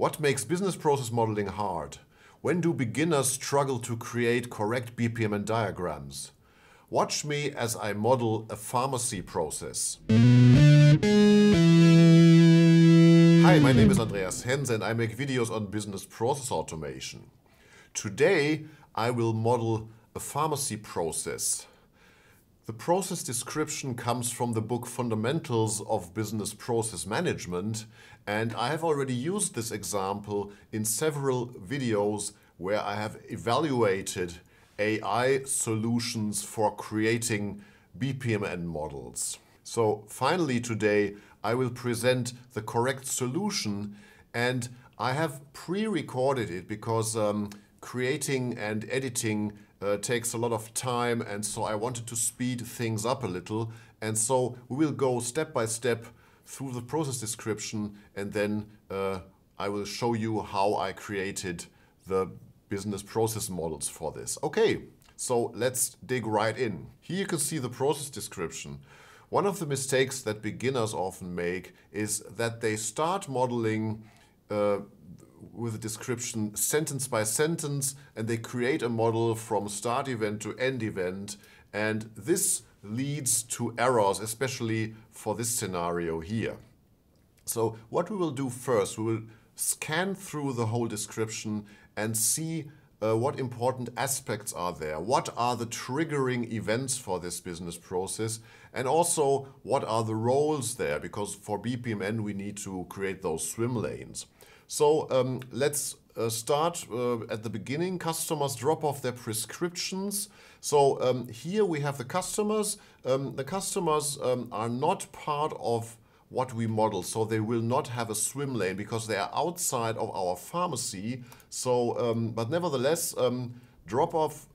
What makes business process modeling hard? When do beginners struggle to create correct BPMN diagrams? Watch me as I model a pharmacy process. Hi, my name is Andreas Hense and I make videos on business process automation. Today I will model a pharmacy process. The process description comes from the book Fundamentals of Business Process Management and I have already used this example in several videos where I have evaluated AI solutions for creating BPMN models. So finally today I will present the correct solution and I have pre-recorded it because um, creating and editing uh, takes a lot of time and so I wanted to speed things up a little and so we will go step by step through the process description and then uh, I will show you how I created the business process models for this. Okay, so let's dig right in. Here you can see the process description. One of the mistakes that beginners often make is that they start modeling uh, with a description sentence by sentence and they create a model from start event to end event and this leads to errors, especially for this scenario here. So what we will do first, we will scan through the whole description and see uh, what important aspects are there, what are the triggering events for this business process, and also what are the roles there, because for BPMN we need to create those swim lanes. So um, let's uh, start uh, at the beginning. Customers drop off their prescriptions. So um, here we have the customers. Um, the customers um, are not part of what we model. So they will not have a swim lane because they are outside of our pharmacy. So, um, but nevertheless, um, drop off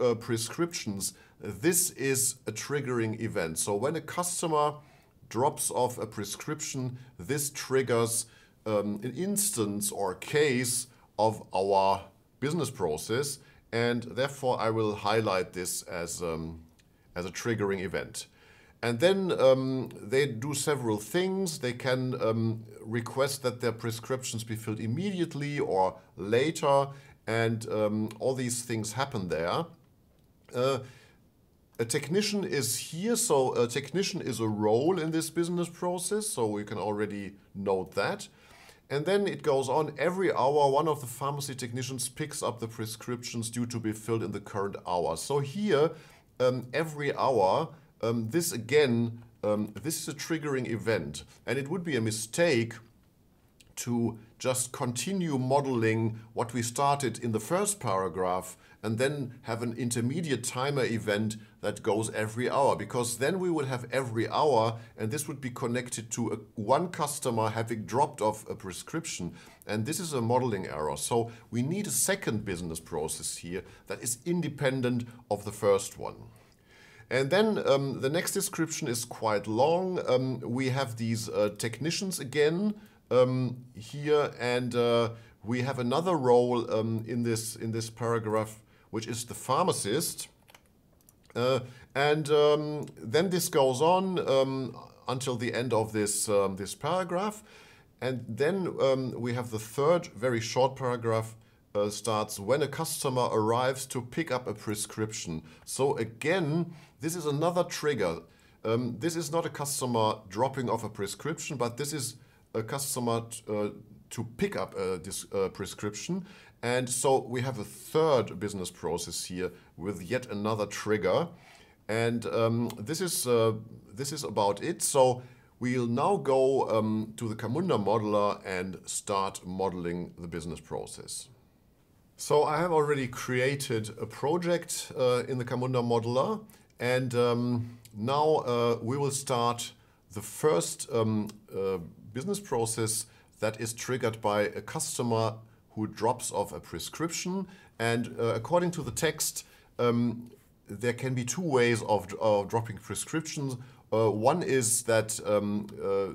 uh, prescriptions, this is a triggering event. So when a customer drops off a prescription, this triggers um, an instance or case of our business process and therefore I will highlight this as, um, as a triggering event. And then um, they do several things. They can um, request that their prescriptions be filled immediately or later and um, all these things happen there. Uh, a technician is here, so a technician is a role in this business process, so we can already note that. And then it goes on every hour, one of the pharmacy technicians picks up the prescriptions due to be filled in the current hour. So here, um, every hour, um, this again, um, this is a triggering event. And it would be a mistake to just continue modeling what we started in the first paragraph and then have an intermediate timer event that goes every hour because then we will have every hour and this would be connected to a, one customer having dropped off a prescription and this is a modeling error. So we need a second business process here that is independent of the first one. And then um, the next description is quite long. Um, we have these uh, technicians again um, here and uh, we have another role um, in this in this paragraph which is the pharmacist. Uh, and um, then this goes on um, until the end of this, um, this paragraph. And then um, we have the third very short paragraph uh, starts when a customer arrives to pick up a prescription. So again, this is another trigger. Um, this is not a customer dropping off a prescription, but this is a customer uh, to pick up a uh, prescription. And so we have a third business process here with yet another trigger. And um, this, is, uh, this is about it. So we'll now go um, to the Camunda modeler and start modeling the business process. So I have already created a project uh, in the Camunda modeler. And um, now uh, we will start the first um, uh, business process that is triggered by a customer who drops off a prescription. And uh, according to the text, um, there can be two ways of, dropping prescriptions. Uh, one is that um, uh,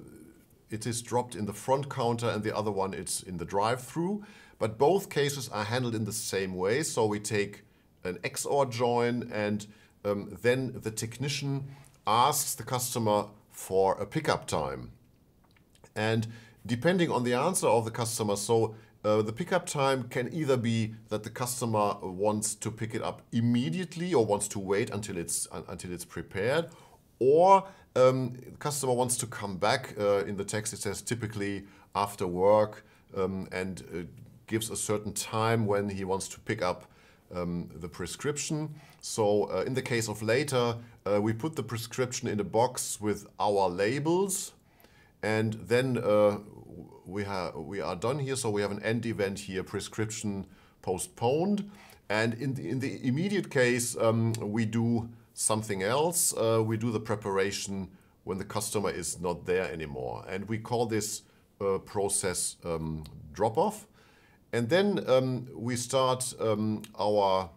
it is dropped in the front counter and the other one it's in the drive-through. But both cases are handled in the same way. So we take an XOR join and um, then the technician asks the customer for a pickup time. And depending on the answer of the customer. So uh, the pickup time can either be that the customer wants to pick it up immediately or wants to wait until it's uh, until it's prepared, or um, the customer wants to come back. Uh, in the text, it says typically after work um, and uh, gives a certain time when he wants to pick up um, the prescription. So uh, in the case of later, uh, we put the prescription in a box with our labels, and then we, have, we are done here. So we have an end event here, prescription postponed. And in the, in the immediate case, um, we do something else. Uh, we do the preparation when the customer is not there anymore. And we call this uh, process um, drop off. And then um, we start um, our,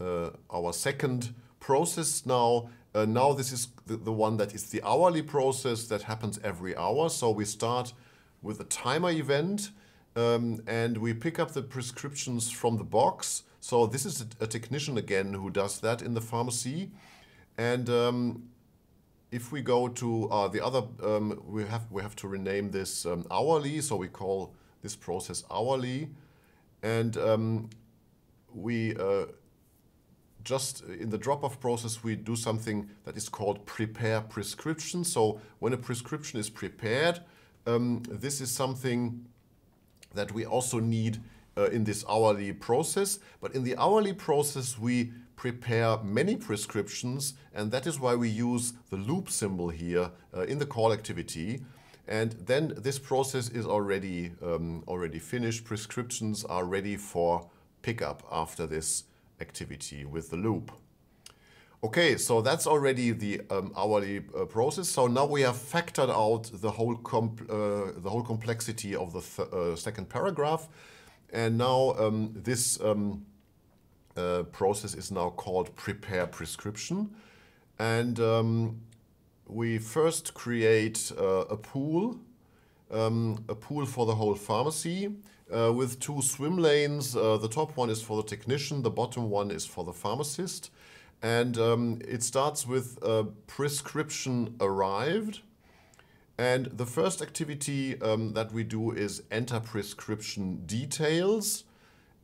uh, our second process now. Uh, now this is the, the one that is the hourly process that happens every hour. So we start with a timer event um, and we pick up the prescriptions from the box. So this is a, technician again who does that in the pharmacy. And um, if we go to uh, the other, um, we have we have to rename this um, hourly. So we call this process hourly, and um, we uh, just in the drop-off process we do something that is called prepare prescription. So when a prescription is prepared, um, this is something that we also need uh, in this hourly process. But in the hourly process, we prepare many prescriptions, and that is why we use the loop symbol here uh, in the call activity. And then this process is already, um, already finished. Prescriptions are ready for pickup after this activity with the loop. Okay, so that's already the um, hourly uh, process. So now we have factored out the whole, uh, the whole complexity of the th uh, second paragraph. And now um, this um, uh, process is now called prepare prescription. And um, we first create uh, a pool, um, a pool for the whole pharmacy uh, with two swim lanes. the top one is for the technician, the bottom one is for the pharmacist. And um, it starts with a prescription arrived. And the first activity um, that we do is enter prescription details.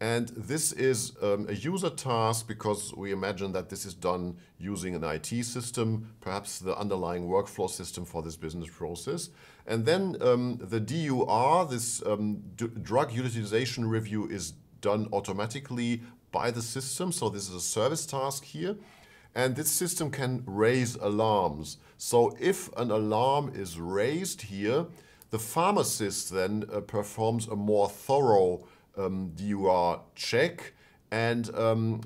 And this is um, a user task because we imagine that this is done using an IT system, perhaps the underlying workflow system for this business process. And then um, the DUR, this um, drug utilization review, is done automatically by the system. So this is a service task here. And this system can raise alarms. So if an alarm is raised here, the pharmacist then uh, performs a more thorough um, DUR check. And um,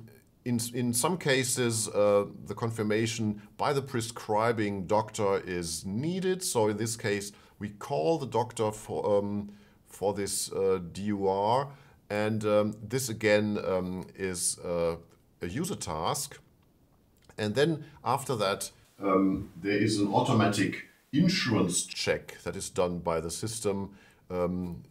in, in some cases, uh, the confirmation by the prescribing doctor is needed. So in this case, we call the doctor for, um, for this uh, DUR. And um, this again um, is uh, a user task. And then after that, um, there is an automatic insurance check that is done by the system, um,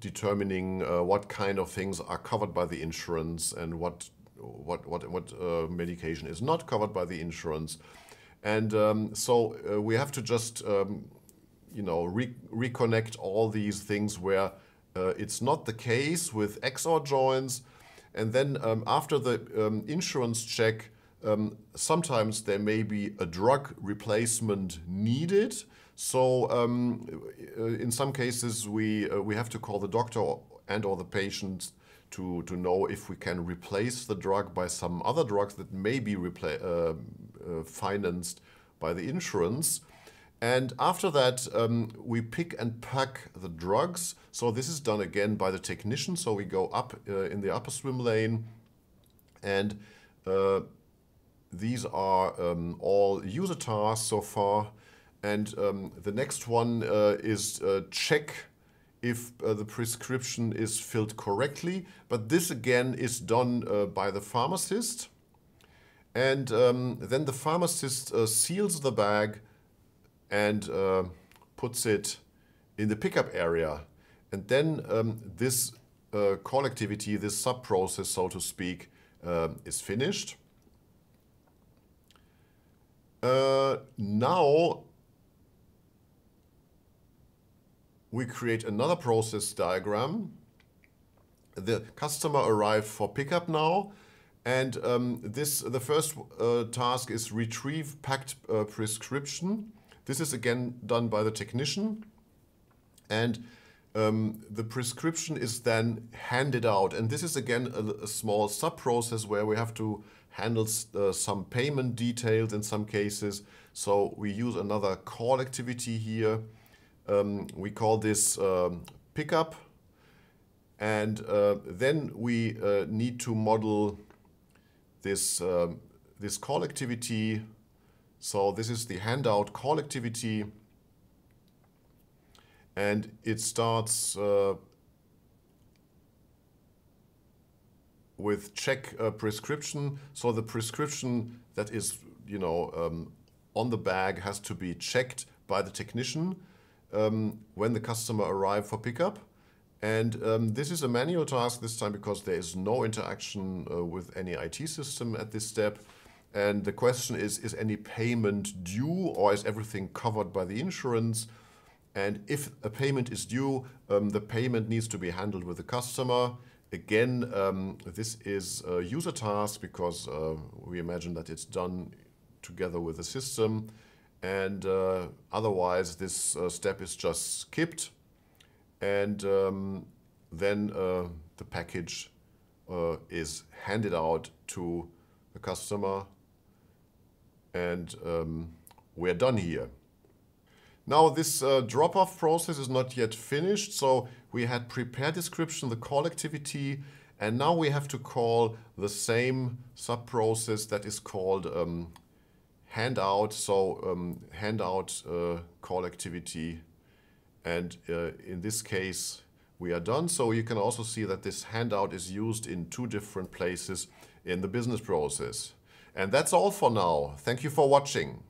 determining uh, what kind of things are covered by the insurance and what what what what uh, medication is not covered by the insurance. And um, so uh, we have to just um, you know re reconnect all these things where uh, it's not the case with XOR joins. And then um, after the um, insurance check, um, sometimes there may be a drug replacement needed. So um, uh, in some cases, we, uh, we have to call the doctor and or the patient to, to know if we can replace the drug by some other drugs that may be uh, uh, financed by the insurance. And after that, um, we pick and pack the drugs. So this is done again by the technician. So we go up uh, in the upper swim lane and uh, these are um, all user tasks so far. And um, the next one uh, is uh, check if uh, the prescription is filled correctly. But this again is done uh, by the pharmacist. And um, then the pharmacist seals the bag and uh, puts it in the pickup area. And then um, this uh, call activity, this sub-process, so to speak, uh, is finished. Uh, now, we create another process diagram. The customer arrived for pickup now. And um, this, the first uh, task is retrieve packed uh, prescription. This is again done by the technician. And um, the prescription is then handed out. And this is again a, a small sub-process where we have to handle uh, some payment details in some cases. So we use another call activity here. Um, we call this um, pickup. And uh, then we uh, need to model this, um, this call activity. So this is the handout call activity and it starts uh, with check uh, prescription. So the prescription that is, you know, um, on the bag has to be checked by the technician um, when the customer arrives for pickup. And um, this is a manual task this time because there is no interaction uh, with any IT system at this step. And the question is, is any payment due or is everything covered by the insurance? And if a payment is due, um, the payment needs to be handled with the customer. Again, um, this is a user task because uh, we imagine that it's done together with the system. And uh, otherwise, this uh, step is just skipped. And um, then uh, the package uh, is handed out to the customer. And um, we're done here. Now this uh, drop-off process is not yet finished, so we had prepare description, the call activity, and now we have to call the same sub-process that is called um, handout, so um, handout uh, call activity, and uh, in this case we are done. So you can also see that this handout is used in two different places in the business process. And that's all for now. Thank you for watching.